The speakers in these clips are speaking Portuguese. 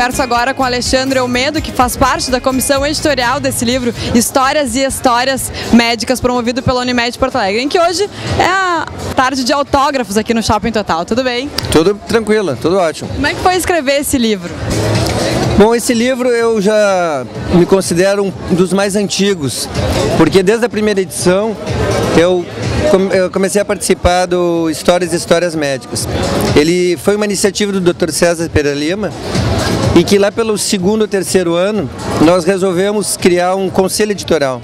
converso agora com Alexandre Almedo, que faz parte da comissão editorial desse livro, Histórias e Histórias Médicas, promovido pela Unimed Porto Alegre, em que hoje é a tarde de autógrafos aqui no Shopping Total. Tudo bem? Tudo tranquilo, tudo ótimo. Como é que foi escrever esse livro? Bom, esse livro eu já me considero um dos mais antigos, porque desde a primeira edição eu eu comecei a participar do Histórias e Histórias Médicas. Ele foi uma iniciativa do Dr. César Pereira Lima e que lá pelo segundo ou terceiro ano nós resolvemos criar um conselho editorial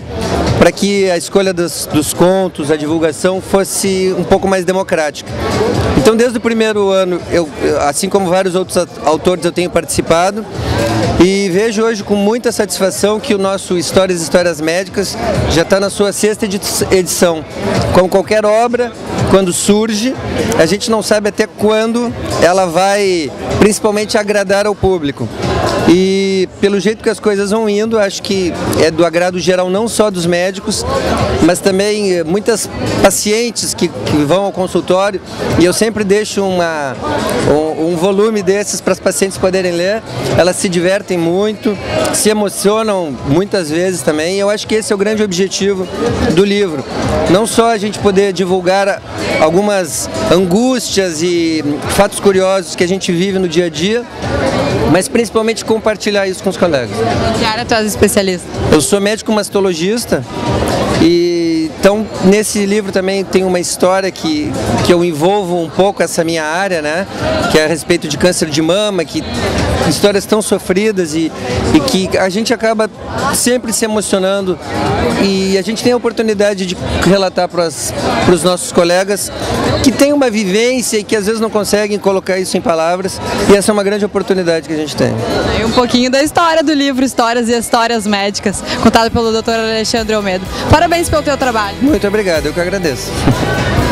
para que a escolha dos, dos, contos, a divulgação fosse um pouco mais democrática. Então, desde o primeiro ano, eu, assim como vários outros autores, eu tenho participado e vejo hoje com muita satisfação que o nosso Histórias e Histórias Médicas já está na sua sexta edição. Como qualquer obra, quando surge, a gente não sabe até quando ela vai principalmente agradar ao público. E pelo jeito que as coisas vão indo, acho que é do agrado geral não só dos médicos, mas também eh, muitas pacientes que, que vão ao consultório e eu sempre deixo uma, um, um volume desses para as pacientes poderem ler. Elas se divertem muito, se emocionam muitas vezes também. E eu acho que esse é o grande objetivo do livro. Não só a gente poder divulgar algumas angústias e fatos curiosos que a gente vive no dia a dia, mas principalmente compartilhar isso com os colegas. Que área tu és especialista? Eu sou médico mastologista e então nesse livro também tem uma história que, que eu envolvo um pouco essa minha área, né? Que é a respeito de câncer de mama, que histórias tão sofridas e, e que a gente acaba sempre se emocionando e a gente tem a oportunidade de relatar para os nossos colegas que têm uma vivência e que às vezes não conseguem colocar isso em palavras e essa é uma grande oportunidade que a gente tem. E um pouquinho da história do livro Histórias e Histórias Médicas, contado pelo Dr. Alexandre Almeida. Parabéns pelo teu trabalho. Muito obrigado, eu que agradeço.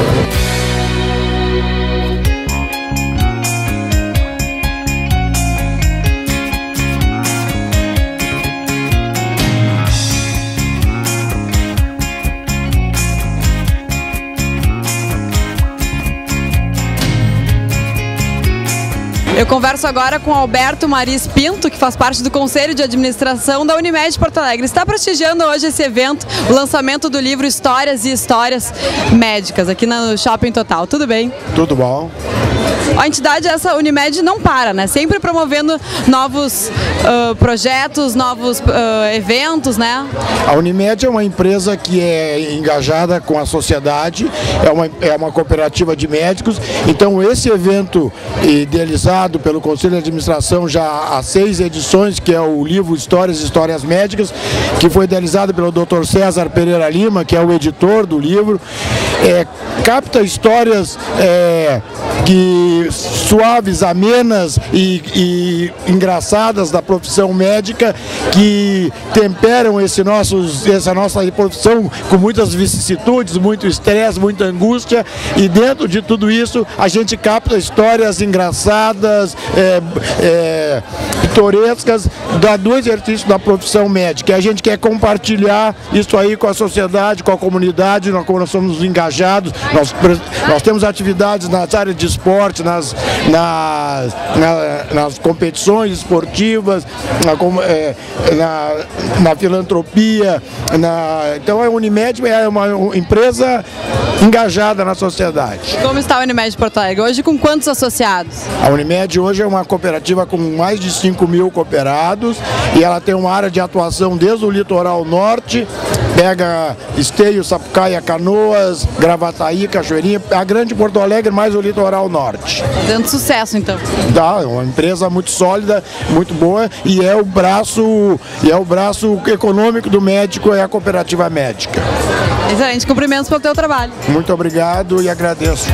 Eu converso agora com Alberto Maris Pinto, que faz parte do Conselho de Administração da Unimed Porto Alegre. Está prestigiando hoje esse evento, o lançamento do livro Histórias e Histórias Médicas, aqui no Shopping Total. Tudo bem? Tudo bom. A entidade, essa Unimed, não para, né? Sempre promovendo novos uh, projetos, novos uh, eventos, né? A Unimed é uma empresa que é engajada com a sociedade, é uma, é uma cooperativa de médicos, então esse evento idealizado pelo Conselho de Administração já há seis edições, que é o livro Histórias e Histórias Médicas, que foi idealizado pelo Dr. César Pereira Lima, que é o editor do livro, é, capta histórias é, que suaves, amenas e, e, engraçadas da profissão médica que temperam esse nossos, essa nossa profissão com muitas vicissitudes, muito estresse, muita angústia e dentro de tudo isso a gente capta histórias engraçadas, é, é, pitorescas da, do exercício da profissão médica. A gente quer compartilhar isso aí com a sociedade, com a comunidade, nós, nós somos engajados, nós, nós temos atividades nas áreas de esporte, nas, nas, na, nas competições esportivas, na, é, na, na filantropia. Na, então a Unimed é uma empresa engajada na sociedade. Como está a Unimed Porto Alegre? Hoje com quantos associados? A Unimed hoje é uma cooperativa com mais de 5 mil cooperados e ela tem uma área de atuação desde o litoral norte, pega Esteio, Sapucaia, Canoas, Gravataí, Cachoeirinha, a grande Porto Alegre mais o litoral norte. Dando sucesso então. Dá, é uma empresa muito sólida, muito boa e é o braço, e é o braço econômico do médico, é a cooperativa médica. Excelente, cumprimentos pelo teu trabalho. Muito obrigado e agradeço.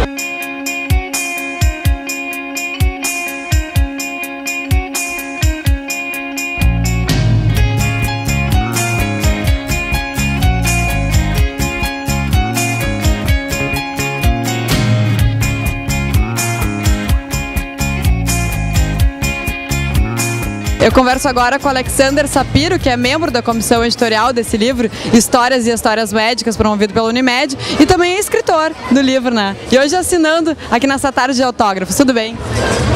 Eu converso agora com Alexander Sapiro, que é membro da comissão editorial desse livro, Histórias e Histórias Médicas, promovido pela Unimed, e também é escritor do livro, né? E hoje assinando aqui nessa tarde de autógrafos. Tudo bem?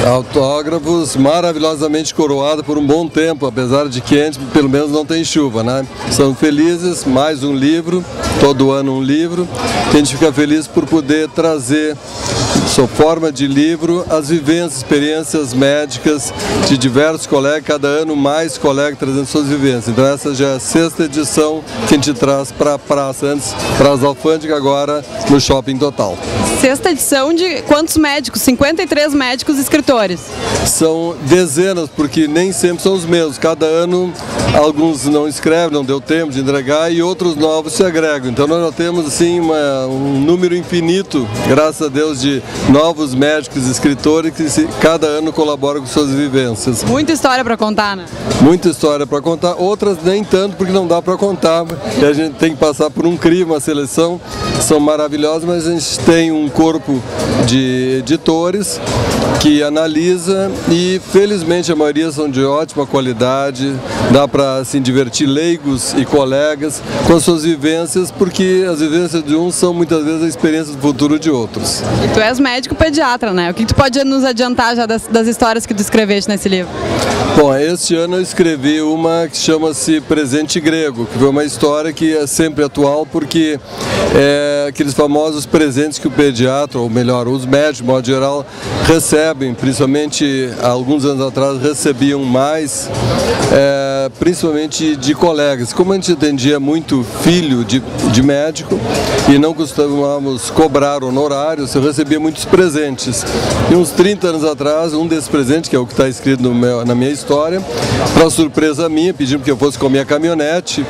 Autógrafos maravilhosamente coroados por um bom tempo, apesar de quente, pelo menos não tem chuva, né? São felizes, mais um livro, todo ano um livro. A gente fica feliz por poder trazer sua forma de livro, as vivências, experiências médicas de diversos colegas, cada ano mais colegas trazendo suas vivências. Então essa já é a sexta edição que a gente traz para a praça, antes para as alfândegas, agora no Shopping Total. Sexta edição de quantos médicos? 53 médicos escritores. São dezenas, porque nem sempre são os mesmos. Cada ano alguns não escrevem, não deu tempo de entregar e outros novos se agregam. Então nós já temos assim uma, um número infinito, graças a Deus, de novos médicos, escritores que se, cada ano colaboram com suas vivências. Muita história para contar, né? Muita história para contar, outras nem tanto porque não dá para contar. E a gente tem que passar por um crime, uma seleção, são maravilhosas, mas a gente tem um corpo de editores que analisa e felizmente a maioria são de ótima qualidade, dá para assim, divertir leigos e colegas com as suas vivências, porque as vivências de uns são muitas vezes a experiência do futuro de outros. E tu és médico pediatra, né? O que tu pode nos adiantar já das, das histórias que tu escreveste nesse livro? Bom, este ano eu escrevi uma que chama-se Presente Grego, que foi uma história que é sempre atual porque é aqueles famosos presentes que o pediatra, ou melhor, os médicos, de modo geral, recebem, principalmente alguns anos atrás recebiam mais, é, principalmente de colegas. Como a gente atendia muito filho de, de médico e não costumávamos cobrar honorários, eu recebia muitos presentes. E uns 30 anos atrás, um desses presentes, que é o que está escrito meu, na minha história, para surpresa minha, pedindo que eu fosse comer a caminhonete,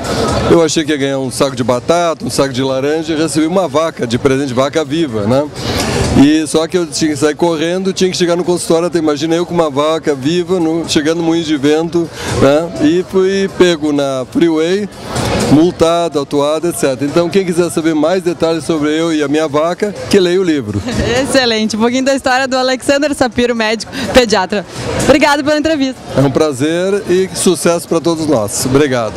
eu achei que ia ganhar um saco de batata, um saco de laranja e recebi uma vaca de presente, vaca viva, né? E só que eu tinha que sair correndo, tinha que chegar no consultório, até imagina eu com uma vaca viva, no, chegando no moinho de vento, né? E fui pego na freeway, multado, atuado, etc. Então quem quiser saber mais detalhes sobre eu e a minha vaca, que leia o livro. Excelente, um pouquinho da história do Alexander Sapiro, médico pediatra. Obrigado pela entrevista. É um prazer e sucesso para todos nós. Obrigado.